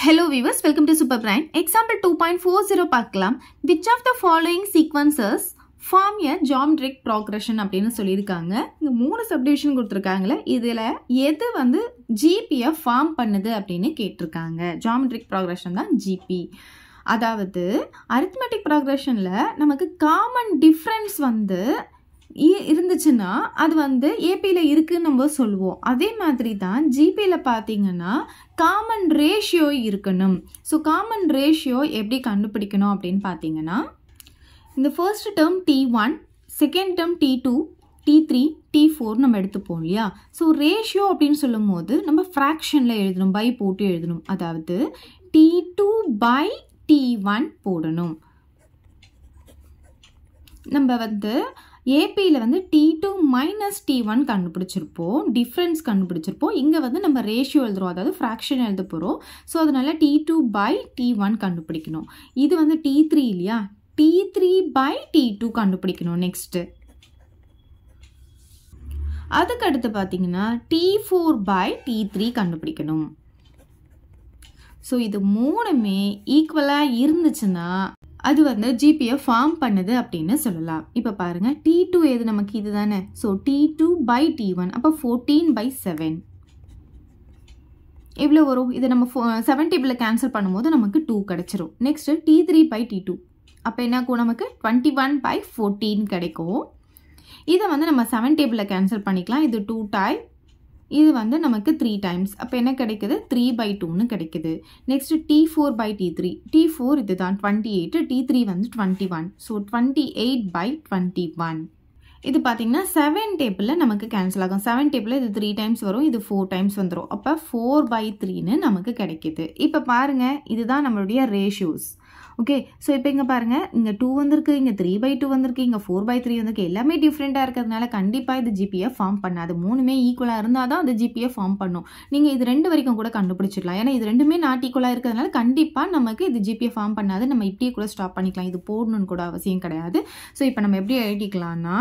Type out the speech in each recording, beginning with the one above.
Hello viewers, welcome to Super Prime. Example 2.40 பார்க்கலாம். Which of the following sequences form a geometric progression அப்படின்னு சொல்லியிருக்காங்க இங்க மூணு subdivision கொடுத்துருக்காங்களே இதில் எது வந்து ஜிபியை ஃபார்ம் பண்ணுது அப்படின்னு கேட்டிருக்காங்க ஜாமெட்ரிக் ப்ராக்ரஷன் தான் ஜிபி அதாவது அரித்மெட்டிக் ப்ராக்ரஷனில் நமக்கு காமன் டிஃப்ரென்ஸ் வந்து இருந்துச்சுன்னா அது வந்து ஏபியில் இருக்குன்னு நம்ம சொல்லுவோம். அதே மாதிரி தான் ஜிபியில் பார்த்தீங்கன்னா காமன் ரேஷியோ இருக்கணும். ஸோ காமன் ரேஷியோ எப்படி கண்டுபிடிக்கணும் அப்படின்னு பார்த்தீங்கன்னா இந்த first term T one second term T two T three T four நம்ம எடுத்துப்போம் இல்லையா? ஸோ ரேஷியோ அப்படின்னு சொல்லும் போது நம்ம ஃப்ராக்ஷனில் எழுதணும் பை போட்டு எழுதணும். அதாவது T two by T one போடணும். நம்ம வந்து ஏபியில் வந்து T two minus T one கண்டுபிடிச்சிருப்போம். Difference கண்டுபிடிச்சிருப்போம். இங்கே வந்து நம்ம ரேஷியோ எழுதுறோம். அதாவது ஃப்ராக்ஷன் எழுத போகிறோம் ஸோ அதனால T two by T one கண்டுபிடிக்கணும். இது வந்து டி த்ரீ இல்லையா? T three by T two கண்டுபிடிக்கணும். நெக்ஸ்ட்டு அதுக்கடுத்து பார்த்தீங்கன்னா T four by T three கண்டுபிடிக்கணும். ஸோ இது மூணுமே ஈக்குவலாக இருந்துச்சுன்னா அது வந்து ஜிபியை ஃபார்ம் பண்ணுது அப்படின்னு சொல்லலாம். இப்போ பாருங்க டி டூ எது நமக்கு இது தானே so T two by T one அப்போ ஃபோர்டீன் பை செவன் எவ்வளோ வரும்? இதை நம்ம செவன் டேபிளில் கேன்சல் பண்ணும்போது நமக்கு டூ கிடச்சிரும். Next T three by T two அப்போ என்ன ஆகும் நமக்கு? டுவெண்ட்டி ஒன் பை ஃபோர்டீன் கிடைக்கும். இதை வந்து நம்ம செவன் டேபிளில் கேன்சல் பண்ணிக்கலாம். இது டூ டாய் இது வந்து நமக்கு த்ரீ டைம்ஸ் அப்போ என்ன கிடைக்குது? த்ரீ பை டூன்னு கிடைக்குது. Next T four by T three T four இது தான் டுவெண்ட்டி எயிட்டு டி த்ரீ வந்து twenty one so twenty eight by twenty one இது பார்த்தீங்கன்னா செவன் டேபிளில் நமக்கு கேன்சல் ஆகும். செவன் டேபிளில் இது த்ரீ டைம்ஸ் வரும். இது ஃபோர் டைம்ஸ் வந்துடும் அப்போ ஃபோர் பை த்ரீன்னு நமக்கு கிடைக்கிது. இப்போ பாருங்கள் இதுதான் நம்மளுடைய ரேஷியோஸ் ஓகே ஸோ இப்போ இங்கே பாருங்கள் இங்கே டூ வந்திருக்கு இங்கே த்ரீ பை டூ வந்திருக்கு இங்கே ஃபோர் பை த்ரீ வந்திருக்கு எல்லாமே டிஃப்ரெண்ட்டாக இருக்கிறதுனால கண்டிப்பாக இது ஜிபியை ஃபார்ம் பண்ணாது. மூணுமே ஈக்குவலாக இருந்தால் தான் அது ஜிபியை ஃபார்ம் பண்ணும். நீங்கள் இது ரெண்டு வரைக்கும் கூட கண்டுபிடிச்சிடலாம். ஏன்னா இது ரெண்டுமே நாட் ஈக்குவலாக இருக்கிறதுனால கண்டிப்பாக நமக்கு இது ஜிபியை ஃபார்ம் பண்ணாது. நம்ம இப்படியே கூட ஸ்டாப் பண்ணிக்கலாம். இது போடணும்னு கூட அவசியம் கிடையாது. ஸோ இப்போ நம்ம எப்படி எழுதிக்கலாம்னா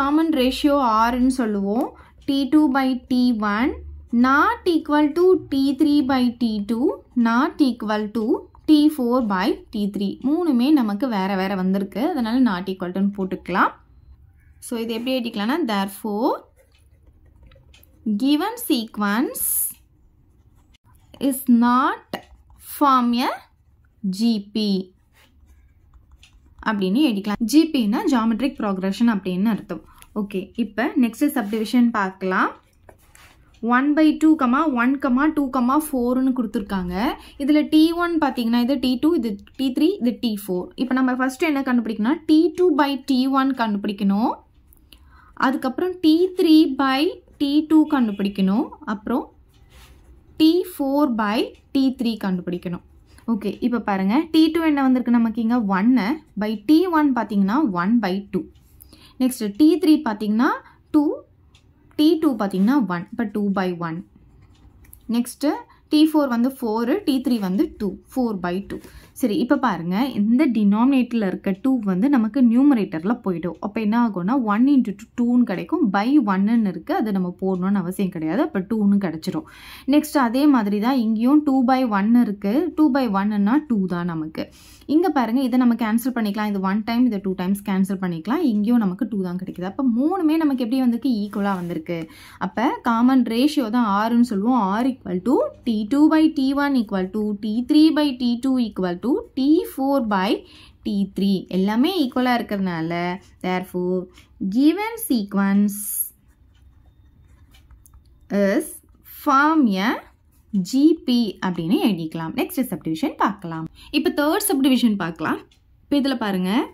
காமன் ரேஷியோ ஆறுன்னு சொல்லுவோம். T two by T one not equal to T three by T two not equal to T four by T three மூணுமே நமக்கு வேறு வேறு வந்திருக்கு. அதனால் நாட் ஈக்குவல் போட்டுக்கலாம். ஸோ இது எப்படி எழுதிக்கலாம்னா therefore given sequence is not form a GP அப்படின்னு எழுதிக்கலாம். ஜிபின்னா ஜாமெட்ரிக் ப்ராக்ரஷன் அப்படின்னு அர்த்தம். ஓகே இப்போ நெக்ஸ்ட் சப்டிவிஷன் பார்க்கலாம். One by two comma one comma two comma ஃபோர்னு கொடுத்துருக்காங்க. இதில் டி ஒன் பார்த்தீங்கன்னா இது டி டூ இது டி த்ரீ இது டி ஃபோர் இப்போ நம்ம ஃபஸ்ட்டு என்ன கண்டுபிடிக்கணும் T two by T one கண்டுபிடிக்கணும். அதுக்கப்புறம் T three by T two கண்டுபிடிக்கணும். அப்புறம் T four by T three கண்டுபிடிக்கணும். ஓகே இப்போ பாருங்கள் டி டூ என்ன வந்திருக்கு நமக்கு இங்கே? ஒன்று பை டி ஒன் பார்த்தீங்கன்னா one by two next T three பார்த்தீங்கன்னா டூ டி டூ பார்த்தீங்கன்னா ஒன் இப்போ two by one next T four வந்து ஃபோரு டி த்ரீ வந்து டூ ஃபோர் பை டூ சரி இப்போ பாருங்கள் இந்த டினாமினேட்டரில் இருக்க டூ வந்து நமக்கு நியூமரேட்டரில் போயிடும். அப்போ என்ன ஆகும்னா ஒன் இன்ட்டு டூ டூன்னு கிடைக்கும். பை ஒன்னுன்னு இருக்குது அது நம்ம போடணும்னு அவசியம் கிடையாது. அப்போ டூன்னு கிடச்சிரும். நெக்ஸ்ட் அதே மாதிரி தான் இங்கேயும் டூ பை ஒன் இருக்குது டூ பை ஒன்னுன்னா டூ தான் நமக்கு. இங்கே பாருங்கள் இதை நம்ம கேன்சல் பண்ணிக்கலாம். இது ஒன் டைம் இதை டூ டைம்ஸ் கேன்சல் பண்ணிக்கலாம். இங்கேயும் நமக்கு டூ தான் கிடைக்குது. அப்போ மூணுமே நமக்கு எப்படி வந்திருக்கு? ஈக்குவலாக வந்திருக்கு. அப்போ காமன் ரேஷியோ தான் ஆறுன்னு சொல்லுவோம். R equal to T two by T one equal to T three by T two equal to T four by T three எல்லாமே ஈக்குவலாக இருக்கிறதுனால therefore given sequence is form a GP அப்படின்னு எழுதிக்கலாம். Next subdivision பார்க்கலாம். இப்போ third subdivision பார்க்கலாம். இப்போ இதில் பாருங்கள்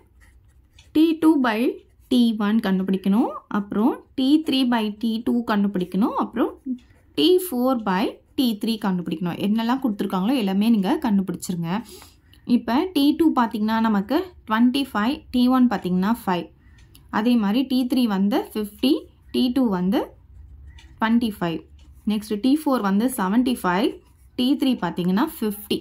T two by T one கண்டுபிடிக்கணும். அப்புறம் T three by T two கண்டுபிடிக்கணும். அப்புறம் T four by T three கண்டுபிடிக்கணும். என்னெல்லாம் கொடுத்துருக்காங்களோ எல்லாமே நீங்கள் கண்டுபிடிச்சிருங்க. இப்போ டி டூ பார்த்தீங்கன்னா நமக்கு டுவெண்ட்டி ஃபைவ் டி ஒன் பார்த்திங்கன்னா ஃபைவ் அதே மாதிரி டி த்ரீ வந்து ஃபிஃப்டி டி டூ வந்து twenty five next T four வந்து செவன்ட்டி ஃபைவ் டி த்ரீ பார்த்தீங்கன்னா ஃபிஃப்டி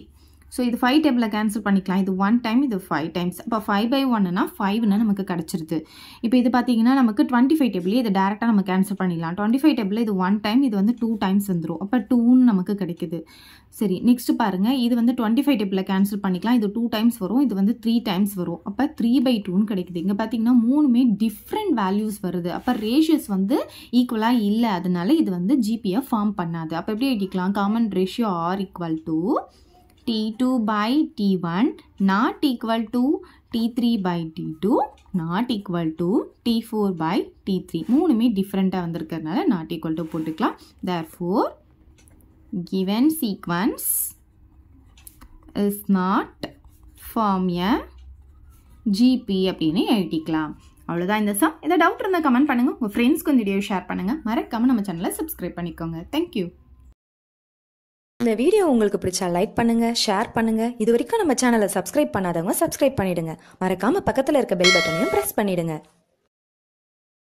ஸோ இது ஃபைவ் டேபிளில் கேன்சல் பண்ணிக்கலாம். இது ஒன் டைம் இது ஃபைவ் டைம்ஸ் அப்போ ஃபைவ் பை ஒன்னுனா ஃபைவ்னு நமக்கு கிடச்சிருது. இப்போ இது பார்த்தீங்கன்னா நமக்கு டுவெண்ட்டி ஃபைவ் டேபிளே இது டேரெக்டாக நம்ம கேன்சல் பண்ணிடலாம். டுவெண்ட்டி ஃபைவ் டேபிள் இது ஒன் டைம் இது வந்து டூ டைம்ஸ் வந்துடும் அப்போ டூன்னு நமக்கு கிடைக்குது. சரி நெக்ஸ்ட் பாருங்கள் இது வந்து டுவெண்ட்டி ஃபைவ் டேபிளில் கேன்சல் பண்ணிக்கலாம். இது டூ டைம்ஸ் வரும். இது வந்து த்ரீ டைம்ஸ் வரும். அப்போ த்ரீ பை டூன்னு கிடைக்குது. இங்கே பார்த்தீங்கன்னா மூணுமே டிஃப்ரெண்ட் வேல்யூஸ் வருது. அப்போ ரேஷியோஸ் வந்து ஈக்குவலாக இல்லை. அதனால இது வந்து ஜிபியை ஃபார்ம் பண்ணாது. அப்போ எப்படி எழுதிக்கலாம்? Common ratio R equal to T2 by T1 not equal to T3 by T2 not equal to T4 by T3 மூணுமே டிஃப்ரெண்ட்டாக வந்திருக்கிறதுனால not equal to போட்டுக்கலாம். Therefore given sequence is not form a GP அப்படின்னு எழுதிக்கலாம். அவ்வளோதான் இந்த some ஏதாவது doubt இருந்தால் comment பண்ணுங்கள் உங்கள் ஃப்ரெண்ட்ஸ்க்கு இந்த வீடியோ ஷேர் பண்ணுங்கள் மறக்காமல் நம்ம சேனலை சப்ஸ்கிரைப் பண்ணிக்கோங்க. தேங்க்யூ இந்த வீடியோ உங்களுக்கு பிடிச்சா லைக் பண்ணுங்க ஷேர் பண்ணுங்க. இது வரைக்கும் நம்ம சேனலை சப்ஸ்கிரைப் பண்ணாதவங்க சப்ஸ்கிரைப் பண்ணிடுங்க. மறக்காம பக்கத்துல இருக்க பெல் பட்டனையும் பிரஸ் பண்ணிடுங்க.